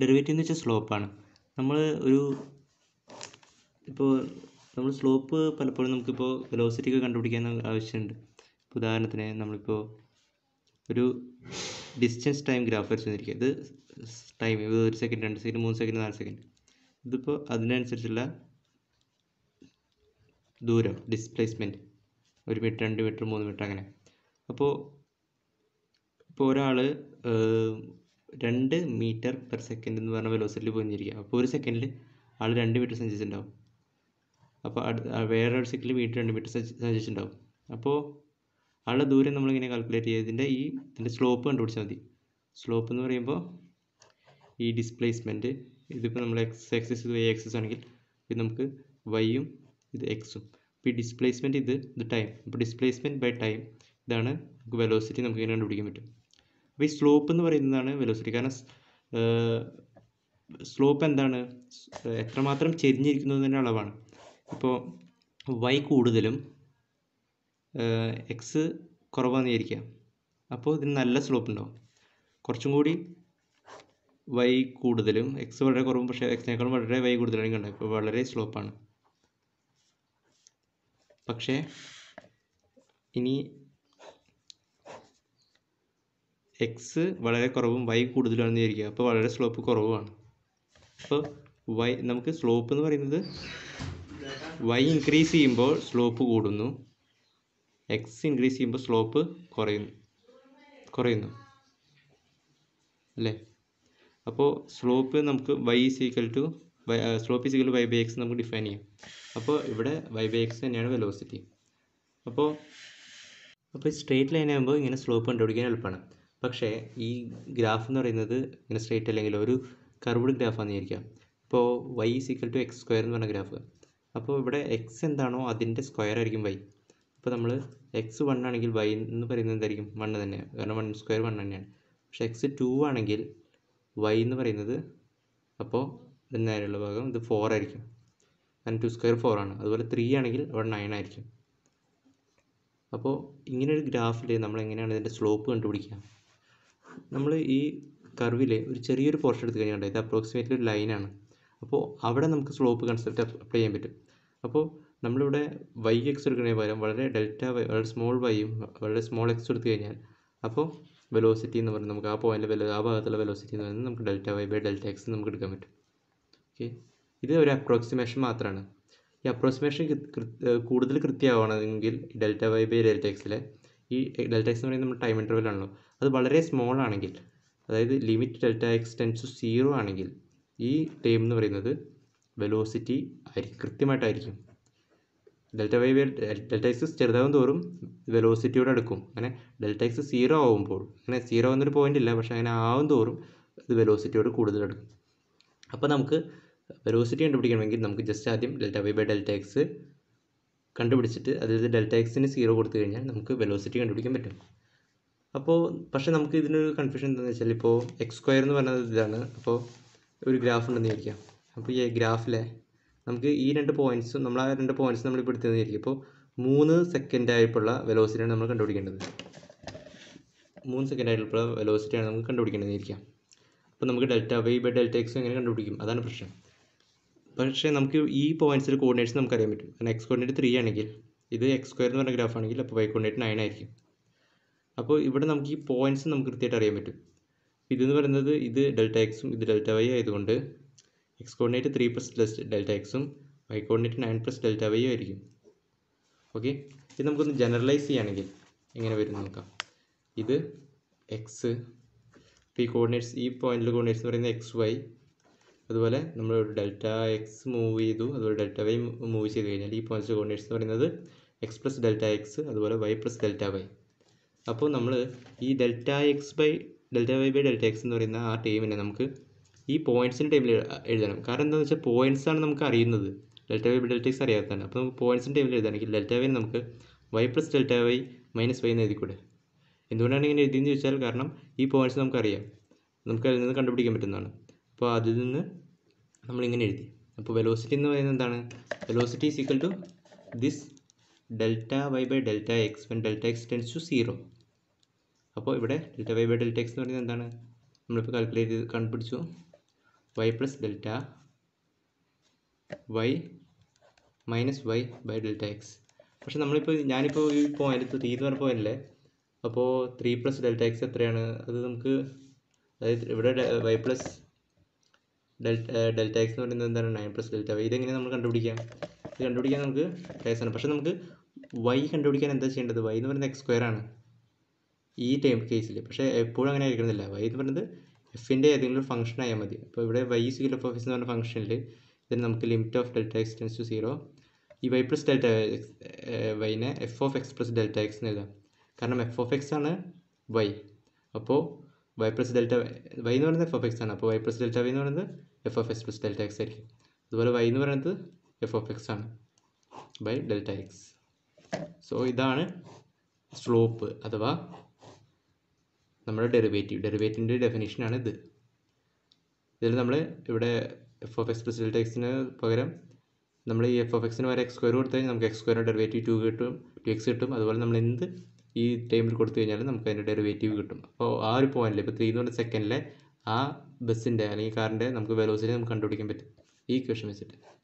Derivative എന്ന് വെച്ചാൽ സ്ലോപ്പാണ് നമ്മൾ ഒരു ഇപ്പോൾ നമ്മൾ സ്ലോപ്പ് പലപ്പോഴും നമുക്കിപ്പോൾ വെലോസിറ്റി ഒക്കെ കണ്ടുപിടിക്കാൻ ആവശ്യമുണ്ട്. ഇപ്പോൾ ഉദാഹരണത്തിന് നമ്മളിപ്പോൾ ഒരു ഡിസ്റ്റൻസ് ടൈം ഗ്രാഫ് വരച്ചു തന്നിരിക്കുക ഇത് ടൈം ഇത് ഒരു സെക്കൻഡ് രണ്ട് സെക്കൻഡ് മൂന്ന് സെക്കൻഡ് നാല് സെക്കൻഡ് ഇതിപ്പോൾ അതിനനുസരിച്ചുള്ള ദൂരം ഡിസ്പ്ലേസ്മെന്റ് ഒരു മീറ്റർ രണ്ട് മീറ്റർ മൂന്ന് മീറ്റർ അങ്ങനെ. അപ്പോൾ ഇപ്പോൾ ഒരാൾ രണ്ട് മീറ്റർ പെർ സെക്കൻഡ് എന്ന് പറഞ്ഞ വെലോസിറ്റിയിൽ പോയിരിക്കുക അപ്പോൾ ഒരു സെക്കൻഡിൽ ആൾ രണ്ട് മീറ്റർ സഞ്ചരിച്ചിട്ടുണ്ടാവും. അപ്പോൾ വേറൊരു സെക്കൻഡിൽ വീട്ടിൽ രണ്ട് മീറ്റർ സഞ്ചരിച്ചിട്ടുണ്ടാവും. അപ്പോൾ ആളുടെ ദൂരം നമ്മളിങ്ങനെ കാൽക്കുലേറ്റ് ചെയ്യുക. ഇതിന്റെ ഈ ഇതിന്റെ സ്ലോപ്പ് കണ്ടുപിടിച്ചാൽ മതി. സ്ലോപ്പ് എന്ന് പറയുമ്പോൾ ഈ ഡിസ്പ്ലേസ്മെന്റ് ഇതിപ്പോൾ നമ്മൾ എക്സ് എക്സസ് ഇത് വൈ എക്സസ് ആണെങ്കിൽ ഇത് നമുക്ക് വൈയും ഇത് എക്സും അപ്പോൾ ഈ ഡിസ്പ്ലേസ്മെന്റ് ഇത് ഇത് ടൈം അപ്പോൾ ഡിസ്പ്ലേസ്മെന്റ് ബൈ ടൈം ഇതാണ് നമുക്ക് വെലോസിറ്റി നമുക്ക് ഇങ്ങനെ കണ്ടുപിടിക്കാൻ പറ്റും. അപ്പോൾ ഈ സ്ലോപ്പ് എന്ന് പറയുന്നതാണ് വെലോസിറ്റി കാരണം സ്ലോപ്പ് എന്താണ്? എത്രമാത്രം ചെരിഞ്ഞിരിക്കുന്നതിന്റെ അളവാണ്. ഇപ്പോൾ വൈ കൂടുതലും എക്സ് കുറവാന്ന് വിചാരിക്കുക. അപ്പോൾ ഇതിന് നല്ല സ്ലോപ്പ് ഉണ്ടാവും. കുറച്ചും കൂടി വൈ കൂടുതലും എക്സ് വളരെ കുറവും പക്ഷേ എക്സിനേക്കാളും വളരെ വൈ കൂടുതലാണ് കണ്ടത് ഇപ്പോൾ വളരെ സ്ലോപ്പാണ് പക്ഷേ ഇനി എക്സ് വളരെ കുറവും വൈ കൂടുതലാണെന്ന് വിചാരിക്കുക. അപ്പോൾ വളരെ സ്ലോപ്പ് കുറവുമാണ്. അപ്പോൾ വൈ നമുക്ക് സ്ലോപ്പ് എന്ന് പറയുന്നത് വൈ ഇൻക്രീസ് ചെയ്യുമ്പോൾ സ്ലോപ്പ് കൂടുന്നു. എക്സ് ഇൻക്രീസ് ചെയ്യുമ്പോൾ സ്ലോപ്പ് കുറയുന്നു. കുറയുന്നു. അല്ലേ? അപ്പോൾ സ്ലോപ്പ് നമുക്ക് Y is equal to slope is equal Y by X നമുക്ക് ഡിഫൈൻ ചെയ്യാം. അപ്പോൾ ഇവിടെ വൈ ബൈ എക്സ് തന്നെയാണ് വെലോസിറ്റി അപ്പോൾ അപ്പോൾ സ്ട്രെയിറ്റ് ലൈൻ ആകുമ്പോൾ ഇങ്ങനെ സ്ലോപ്പ് കണ്ടുപിടിക്കാൻ എളുപ്പമാണ്. പക്ഷേ ഈ ഗ്രാഫ് എന്ന് പറയുന്നത് ഇങ്ങനെ സ്ട്രേറ്റ് അല്ലെങ്കിൽ ഒരു കർവ്ഡ് ഗ്രാഫാണെന്ന് വിചാരിക്കാം. ഇപ്പോൾ Y is equal to X square എന്ന് പറഞ്ഞ ഗ്രാഫ്. അപ്പോൾ ഇവിടെ എക്സ് എന്താണോ അതിന്റെ സ്ക്വയർ ആയിരിക്കും വൈ അപ്പോൾ നമ്മൾ എക്സ് വൺ ആണെങ്കിൽ വൈ എന്ന് പറയുന്നത് എന്തായിരിക്കും? വൺ തന്നെ. കാരണം വൺ സ്ക്വയർ വൺ തന്നെയാണ്. പക്ഷേ എക്സ് ടു ആണെങ്കിൽ വൈ എന്ന് പറയുന്നത് അപ്പോൾ നേരെയുള്ള ഭാഗം ഇത് ഫോർ ആയിരിക്കും. കാരണം ടു സ്ക്വയർ ഫോർ ആണ്. അതുപോലെ ത്രീ ആണെങ്കിൽ അവിടെ നയൻ ആയിരിക്കും. അപ്പോൾ ഇങ്ങനെ ഒരു ഗ്രാഫിൽ നമ്മൾ എങ്ങനെയാണ് ഇതിന്റെ സ്ലോപ്പ് കണ്ടുപിടിക്കുക? നമ്മൾ ഈ കർവിൽ ഒരു ചെറിയൊരു പോർഷൻ എടുത്ത് കഴിഞ്ഞാൽ ഇത് അപ്രോക്സിമേറ്റ്ലി ഒരു ലൈനാണ് അപ്പോൾ അവിടെ നമുക്ക് സ്ലോപ്പ് കൺസെപ്റ്റ് അപ്ലൈ ചെയ്യാൻ പറ്റും. അപ്പോൾ നമ്മളിവിടെ വൈ എക്സ് എടുക്കുന്നതിന് പകരം വളരെ ഡെൽറ്റ വൈ വളരെ സ്മോൾ വൈയും വളരെ സ്മോൾ എക്സ് എടുത്തു കഴിഞ്ഞാൽ അപ്പോൾ വെലോസിറ്റി എന്ന് പറയുന്നത് നമുക്ക് ആ പോയിന്റ് വെലോ ആ ഭാഗത്തുള്ള വെലോസിറ്റി എന്ന് പറയുന്നത് നമുക്ക് delta Y by delta X നമുക്ക് എടുക്കാൻ പറ്റും. ഓക്കെ ഇത് ഒരു അപ്രോക്സിമേഷൻ മാത്രമാണ് ഈ അപ്രോക്സിമേഷൻ കൂടുതൽ കൃത്യമാവണമെങ്കിൽ ഡെൽറ്റ വൈ ബൈ ഡെൽറ്റ എക്സിലെ ഈ ഡെൽറ്റ എക്സ് എന്ന് പറയുന്നത് നമ്മുടെ ടൈം ഇന്റർവെൽ ആണല്ലോ. അത് വളരെ സ്മോൾ ആണെങ്കിൽ അതായത് limit delta X tends to zero ആണെങ്കിൽ ഈ ടൈം എന്ന് പറയുന്നത് വെലോസിറ്റി ആയിരിക്കും കൃത്യമായിട്ടായിരിക്കും. ഡെൽറ്റ വൈ ഡെൽറ്റ എക്സ് ചെറുതാകും തോറും വെലോസിറ്റിയോട് അടുക്കും. അങ്ങനെ ഡെൽറ്റ എക്സ് സീറോ ആവുമ്പോൾ അങ്ങനെ സീറോ എന്നൊരു പോയിന്റ് ഇല്ല പക്ഷേ അങ്ങനെ ആവും തോറും ഇത് വെലോസിറ്റിയോട് കൂടുതൽ അടുക്കും. അപ്പോൾ നമുക്ക് വെലോസിറ്റി കണ്ടുപിടിക്കണമെങ്കിൽ നമുക്ക് ജസ്റ്റ് ആദ്യം delta Y by delta X കണ്ടുപിടിച്ചിട്ട് അതായത് ഡെൽറ്റ എക്സിന് സീറോ കൊടുത്തു കഴിഞ്ഞാൽ നമുക്ക് വെലോസിറ്റി കണ്ടുപിടിക്കാൻ പറ്റും. അപ്പോൾ പക്ഷേ നമുക്ക് ഇതിനൊരു കൺഫ്യൂഷൻ എന്താണെന്ന് വെച്ചാൽ ഇപ്പോൾ എക്സ് സ്ക്വയർ എന്ന് പറയുന്നത് ഇതാണ്. അപ്പോൾ ഒരു ഗ്രാഫ് ഉണ്ടെന്ന് വിചാരിക്കാം. അപ്പോൾ ഈ ഗ്രാഫിലെ നമുക്ക് ഈ രണ്ട് പോയിന്റ്സും നമ്മൾ ആ രണ്ട് പോയിന്റ്സ് നമ്മൾ ഇപ്പോൾ എടുത്തെന്ന് വിചാരിക്കും. അപ്പോൾ മൂന്ന് സെക്കൻഡ് ആയിട്ടുള്ള വെലോസിറ്റിയാണ് നമ്മൾ കണ്ടുപിടിക്കേണ്ടത്. മൂന്ന് സെക്കൻഡ് ആയിട്ടുള്ള വെലോസിറ്റിയാണ് നമുക്ക് കണ്ടുപിടിക്കേണ്ടതെന്ന് ഇരിക്കാം അപ്പോൾ നമുക്ക് delta Y by delta X എങ്ങനെ കണ്ടുപിടിക്കും? അതാണ് പ്രശ്നം. പക്ഷേ നമുക്ക് ഈ പോയിന്റ്സിൽ കോർഡിനേറ്റ്സ് നമുക്കറിയാൻ പറ്റും. കാരണം എക്സ് കോർഡിനേറ്റ് ത്രീ ആണെങ്കിൽ ഇത് എക്സ് സ്ക്വയർ എന്ന് പറഞ്ഞ ഗ്രാഫ് ആണെങ്കിൽ അപ്പോൾ വൈ കോർഡിനേറ്റ് നയൻ ആയിരിക്കും. അപ്പോൾ ഇവിടെ നമുക്ക് ഈ പോയിന്റ്സ് നമുക്ക് കൃത്യമായിട്ട് അറിയാൻ പറ്റും. ഇതെന്ന് പറയുന്നത് ഇത് ഡെൽറ്റ എക്സും ഇത് ഡെൽറ്റ വൈ ആയതുകൊണ്ട് X coordinate three plus plus delta എക്സും Y coordinate nine plus delta Y ആയിരിക്കും. ഓക്കെ ഇത് നമുക്കൊന്ന് ജനറലൈസ് ചെയ്യുകയാണെങ്കിൽ എങ്ങനെ വരും നോക്കാം. ഇത് എക്സ് ഈ കോർഡിനേറ്റ്സ് ഈ പോയിന്റിൽ കോർഡിനേറ്റ്സ് എന്ന് പറയുന്നത് എക്സ് വൈ അതുപോലെ നമ്മൾ ഡെൽറ്റ എക്സ് മൂവ് ചെയ്തു. അതുപോലെ ഡെൽറ്റ വൈ മൂവ് ചെയ്ത് കഴിഞ്ഞാൽ ഈ പോയിന്റ്സ് കോർഡിനേറ്റ്സ് എന്ന് പറയുന്നത് എക്സ് പ്ലസ് ഡെൽറ്റ എക്സ് അതുപോലെ വൈ പ്ലസ് ഡെൽറ്റ വൈ അപ്പോൾ നമ്മൾ ഈ delta X by delta Y by delta X എന്ന് പറയുന്ന ആ ടൈമിനെ നമുക്ക് ഈ പോയിന്റ്സിന്റെ ടൈമിൽ എഴുതണം. കാരണം എന്താണെന്ന് വെച്ചാൽ പോയിന്റ്സ് ആണ് നമുക്ക് അറിയുന്നത്. Delta Y by delta X അറിയാത്തതാണ്. അപ്പോൾ നമുക്ക് പോയിന്റ്സിന്റെ ടൈമിൽ എഴുതാണെങ്കിൽ ഡെൽറ്റ വൈ നമുക്ക് Y plus delta Y minus Y എന്ന് എഴുതിക്കൂടെ? എന്തുകൊണ്ടാണ് ഇങ്ങനെ എഴുതിയെന്ന് ചോദിച്ചാൽ കാരണം ഈ പോയിന്റ്സ് നമുക്കറിയാം. നമുക്ക് അതിൽ നിന്ന് കണ്ടുപിടിക്കാൻ പറ്റുന്നതാണ്. അപ്പോൾ അതിൽ നിന്ന് നമ്മളിങ്ങനെ എഴുതി. അപ്പോൾ വെലോസിറ്റി എന്ന് പറയുന്നത് എന്താണ്? Velocity is equal to this delta Y by delta X when delta X tends to zero അപ്പോൾ ഇവിടെ delta Y by delta X എന്ന് പറയുന്നത് എന്താണ്? നമ്മളിപ്പോൾ കാൽക്കുലേറ്റ് ചെയ്ത് കണ്ടുപിടിച്ചു. Y plus delta Y minus Y by delta X പക്ഷെ നമ്മളിപ്പോൾ ഞാനിപ്പോൾ ഈ പോയിന്റ് ത്രീ എന്ന് പറഞ്ഞ പോയിന്റിലെ അപ്പോൾ ത്രീ പ്ലസ് ഡെൽറ്റ എക്സ് എത്രയാണ്? അത് നമുക്ക് അതായത് ഇവിടെ Y plus delta delta X എന്ന് പറയുന്നത് എന്താണ്? Nine plus delta Y. ഇതെങ്ങനെ നമ്മൾ കണ്ടുപിടിക്കാം? ഇത് കണ്ടുപിടിക്കാൻ നമുക്ക് കേസാണ് പക്ഷേ നമുക്ക് വൈ കണ്ടുപിടിക്കാൻ എന്താ ചെയ്യേണ്ടത്? വൈ എന്ന് പറയുന്നത് എക്സ് സ്ക്വയർ ആണ് ഈ ടൈം കേസിൽ പക്ഷേ എപ്പോഴും അങ്ങനെ ആയിരിക്കണമെന്നില്ല. വൈ എന്ന് പറയുന്നത് എഫിന്റെ ഏതെങ്കിലും ഒരു ഫംഗ്ഷൻ ആയാൽ മതി. അപ്പോൾ ഇവിടെ വൈ സിഗൽ എഫ് ഓഫീസ് എന്ന് പറഞ്ഞ ഫംഗ്ഷനിൽ ഇതിന് നമുക്ക് limit of delta x tends to zero ഈ y plus delta x വൈനെ f of x plus delta x എന്ന് എഴുതാം. കാരണം എഫ് ഓഫ് എക്സ് ആണ് വൈ. അപ്പോൾ വൈ പ്ലസ് ഡെൽറ്റ വൈ എന്ന് പറയുന്നത് എഫ് ഓഫ് എക്സ് ആണ്. അപ്പോൾ വൈ പ്ലസ് ഡെൽറ്റ വൈ എന്ന് പറയുന്നത് f of x plus delta x ആയിരിക്കും. അതുപോലെ വൈ എന്ന് പറയുന്നത് എഫ് ഓഫ് എക്സ് ആണ് ബൈ ഡെൽറ്റ എക്സ് സോ ഇതാണ് സ്ലോപ്പ് അഥവാ നമ്മുടെ ഡെറിവേറ്റീവ് ഡെറിവേറ്റീവിന്റെ ഡെഫിനേഷനാണ് ഇത്. ഇതിൽ നമ്മൾ ഇവിടെ f of x plus delta എക്സിന് പകരം നമ്മൾ ഈ എഫ് ഓഫ് എക്സിന് വരെ എക്സ് സ്ക്വയർ കൊടുത്താൽ നമുക്ക് എക്സ് സ്ക്വയറിന്റെ ഡെറിവേറ്റീവ് ടു കിട്ടും ടു എക്സ് കിട്ടും. അതുപോലെ നമ്മൾ എന്ത് ഈ ടൈമിൽ കൊടുത്തു കഴിഞ്ഞാൽ നമുക്ക് അതിന്റെ ഡെറിവേറ്റീവ് കിട്ടും. അപ്പോൾ ആ ഒരു പോയിന്റിൽ ഇപ്പോൾ ത്രീ എന്ന് പറഞ്ഞ സെക്കൻഡിലെ ആ ബസ്സിന്റെ അല്ലെങ്കിൽ കാറിന്റെ നമുക്ക് വെലോസിറ്റി നമുക്ക് കണ്ടുപിടിക്കാൻ പറ്റും. ഈ ഇക്വേഷൻ വെച്ചിട്ട്.